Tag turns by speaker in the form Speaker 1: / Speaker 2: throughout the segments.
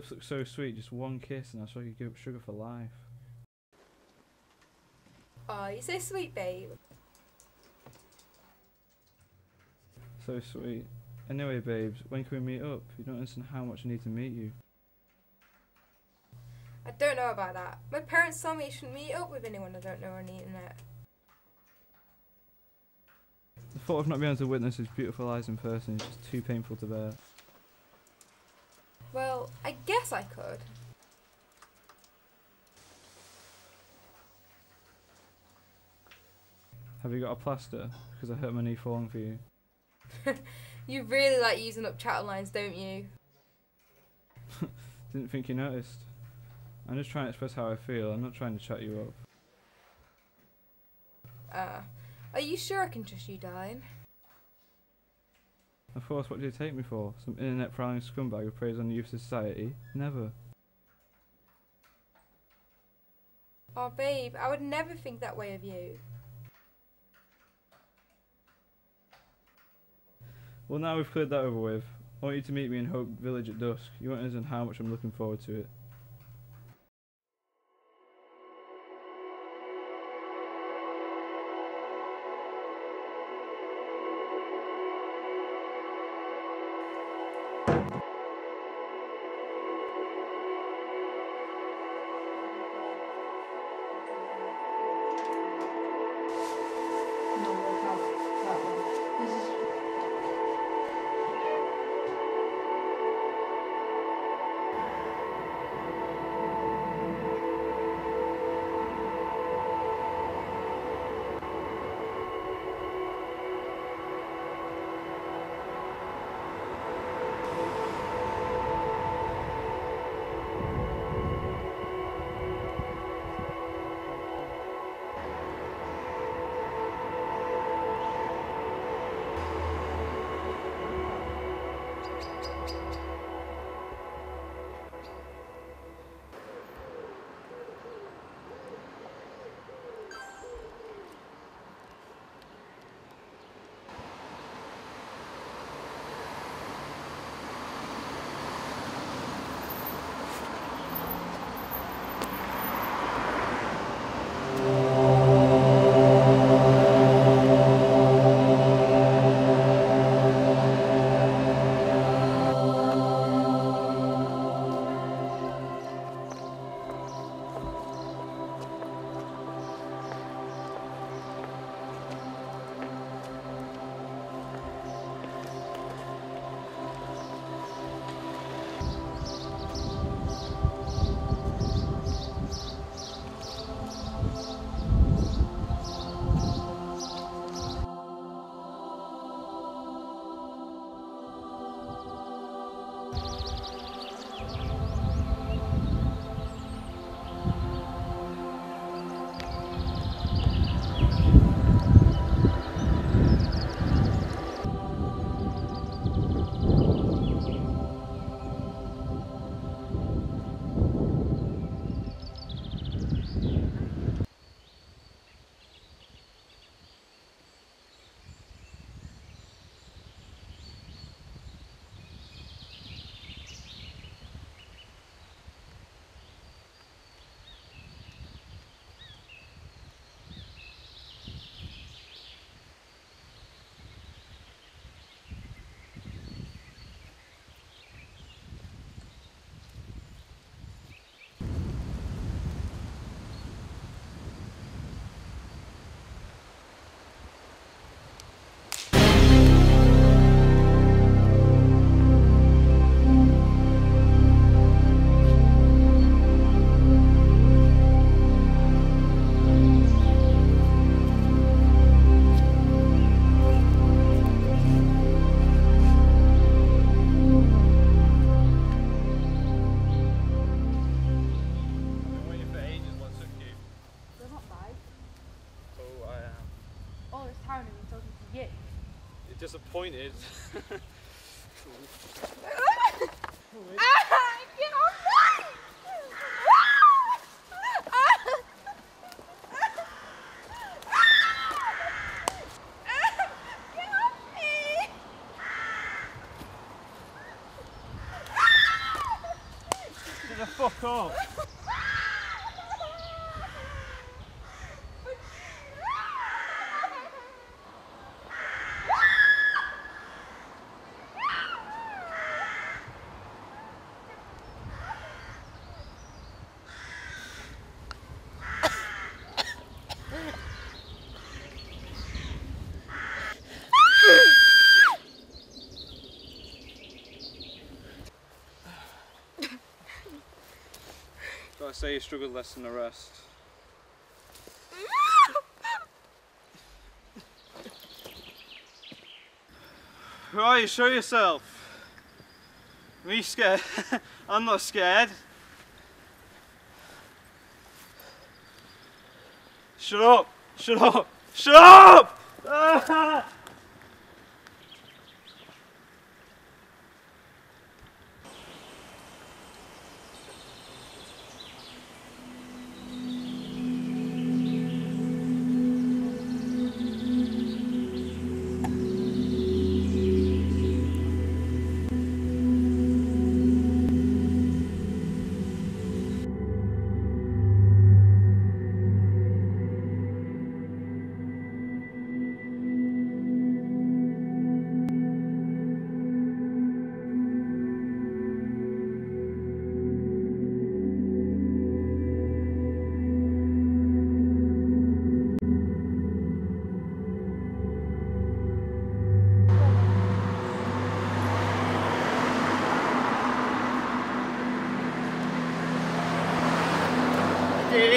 Speaker 1: lips look so sweet. Just one kiss, and I swear you give up sugar for life.
Speaker 2: Oh, you're so sweet, babe.
Speaker 1: So sweet. Anyway, babes, when can we meet up? You don't understand how much I need to meet you.
Speaker 2: I don't know about that. My parents told me I shouldn't meet up with anyone I don't know on the internet.
Speaker 1: The thought of not being able to witness his beautiful eyes in person is just too painful to bear.
Speaker 2: Well, I guess I could.
Speaker 1: Have you got a plaster? Because I hurt my knee falling for you.
Speaker 2: You really like using up chat lines, don't you?
Speaker 1: Didn't think you noticed. I'm just trying to express how I feel. I'm not trying to chat you up.
Speaker 2: Uh, are you sure I can trust you, darling?
Speaker 1: Of course, what do you take me for? Some internet prowling scumbag who preys on the youth of society? Never.
Speaker 2: Oh, babe, I would never think that way of you.
Speaker 1: Well, now we've cleared that over with. I want you to meet me in Hope Village at dusk. You won't understand how much I'm looking forward to it.
Speaker 3: Time I've been talking to you.
Speaker 1: You're disappointed.
Speaker 2: Get off
Speaker 1: say you struggled less than the rest. Who are you? Show yourself. Me scared? I'm not scared. Shut up! Shut up! Shut up!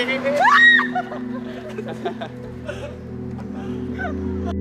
Speaker 1: Ah!